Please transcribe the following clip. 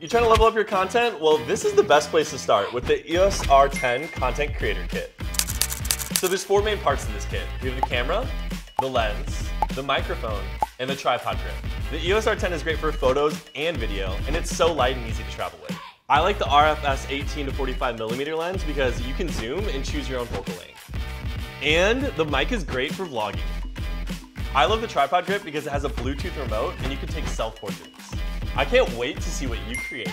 You trying to level up your content? Well, this is the best place to start with the EOS R10 Content Creator Kit. So there's four main parts to this kit. We have the camera, the lens, the microphone, and the tripod grip. The EOS R10 is great for photos and video, and it's so light and easy to travel with. I like the RFS 18 to 45 millimeter lens because you can zoom and choose your own focal length. And the mic is great for vlogging. I love the tripod grip because it has a Bluetooth remote and you can take self-portraits. I can't wait to see what you create.